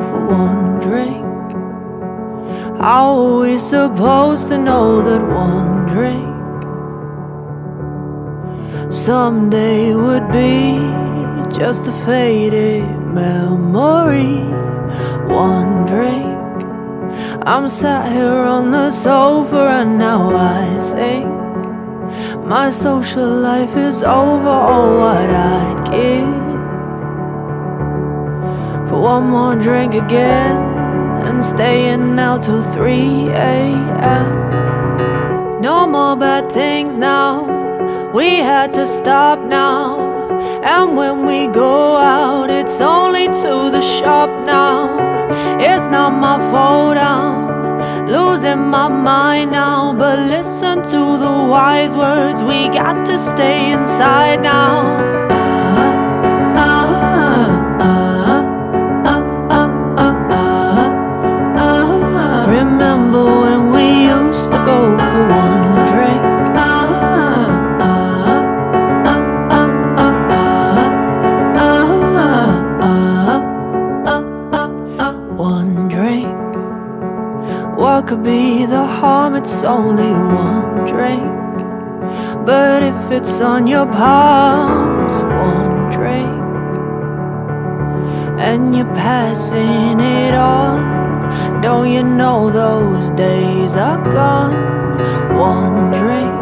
for one drink? How are we supposed to know that one drink someday would be just a faded memory? One drink. I'm sat here on the sofa and now I think my social life is over. Oh, what I'd give for one more drink again and staying out till 3 a.m. No more bad things now, we had to stop now. And when we go out, it's only to the shop now. It's not my fault, I'm losing my mind now. But listen to the wise words, we got to stay inside now. One drink. What could be the harm? It's only one drink. But if it's on your palms, one drink. And you're passing it on. Don't you know those days are gone? One drink.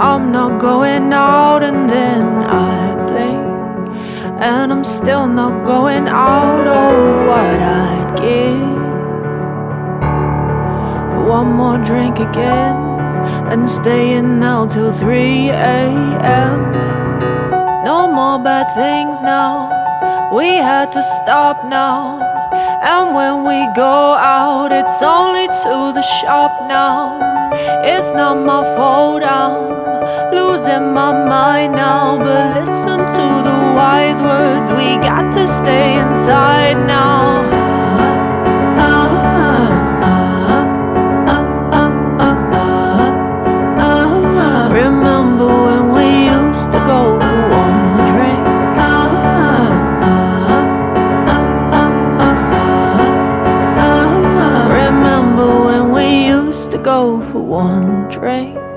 I'm not going out and then I. And I'm still not going out. Oh, what I'd give for one more drink again and staying out till 3 a.m. No more bad things now. We had to stop now. And when we go out, it's only to the shop now. It's not my fault, I'm losing my mind now. But listen to the got to stay inside now. Remember when we used to go for one drink? Remember when we used to go for one drink?